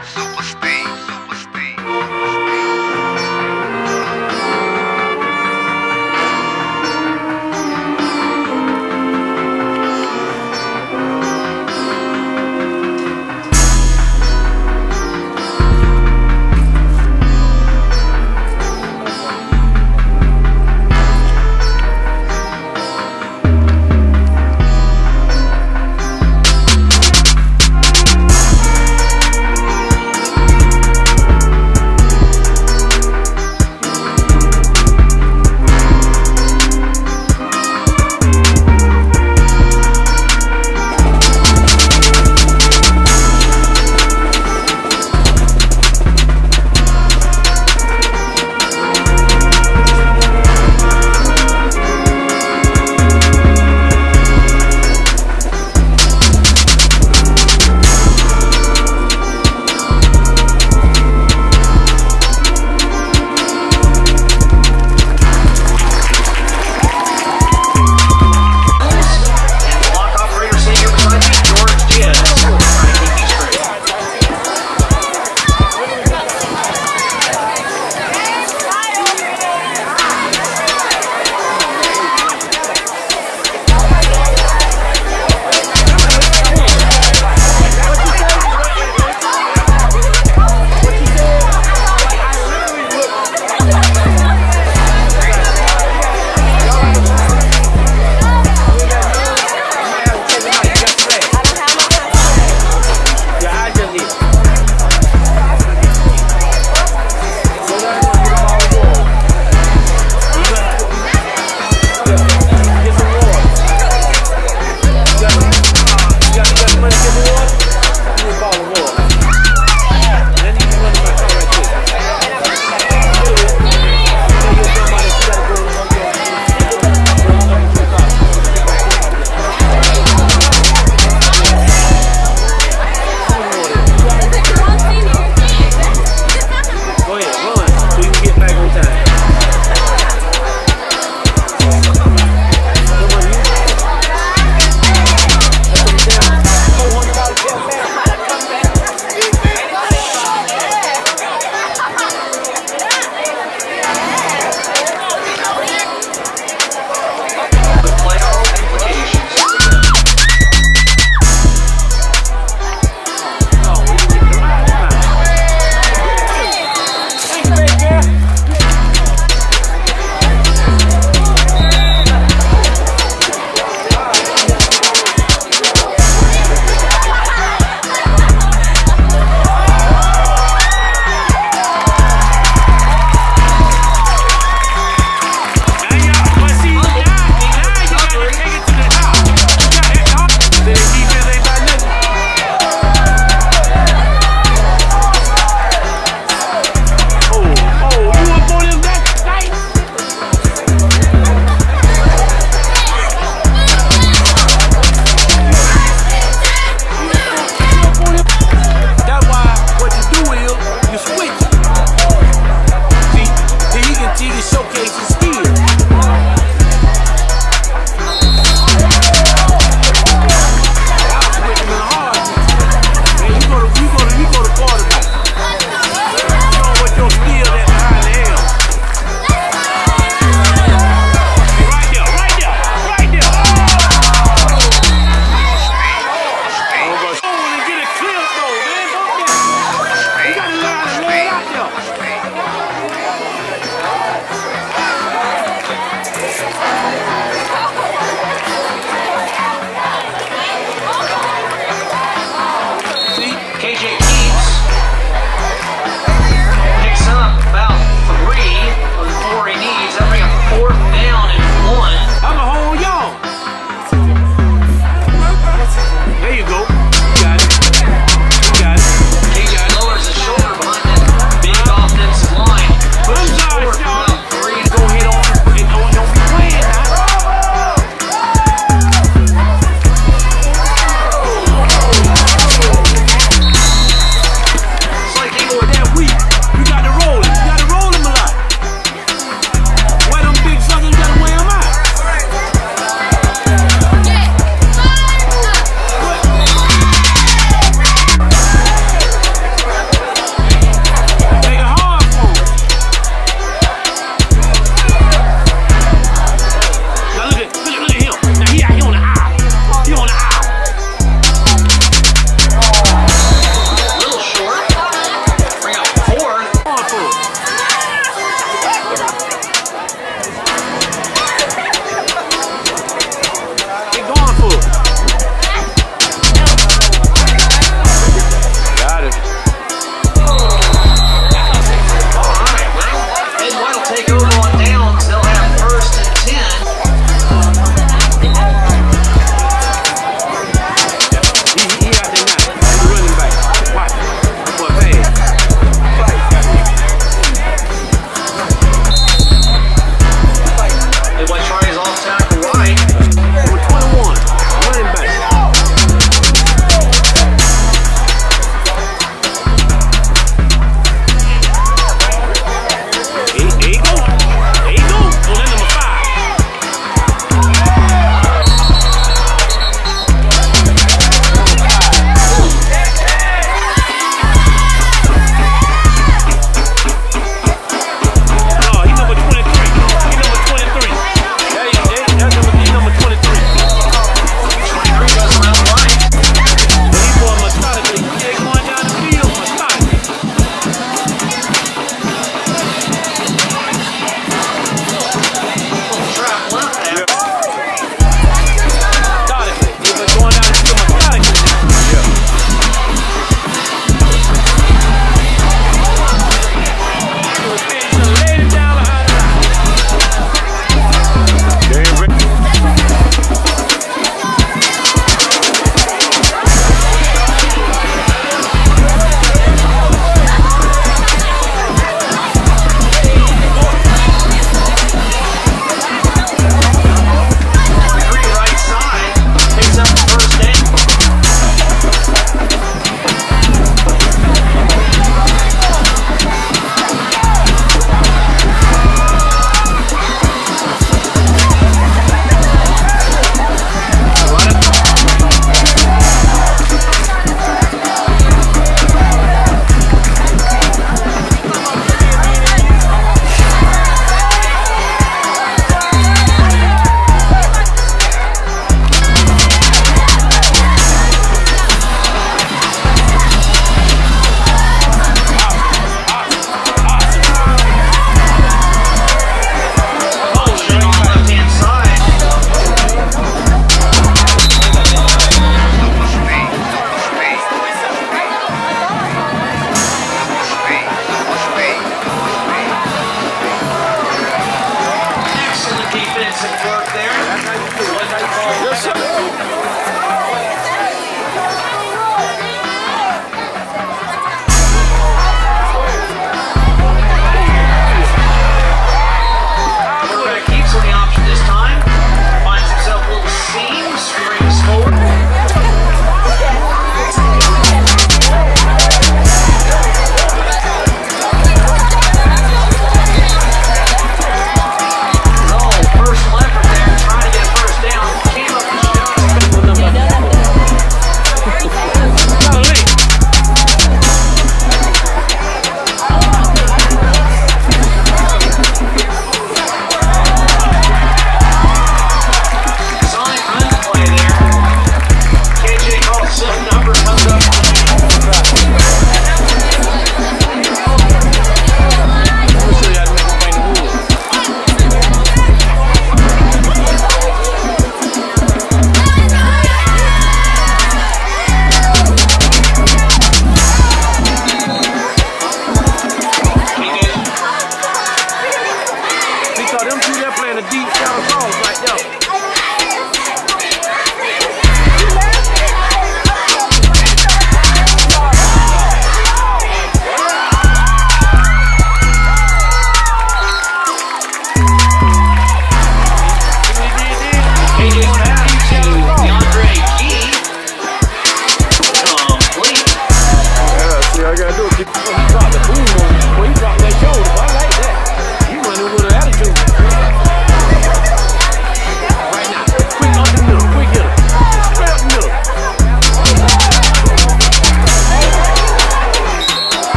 Super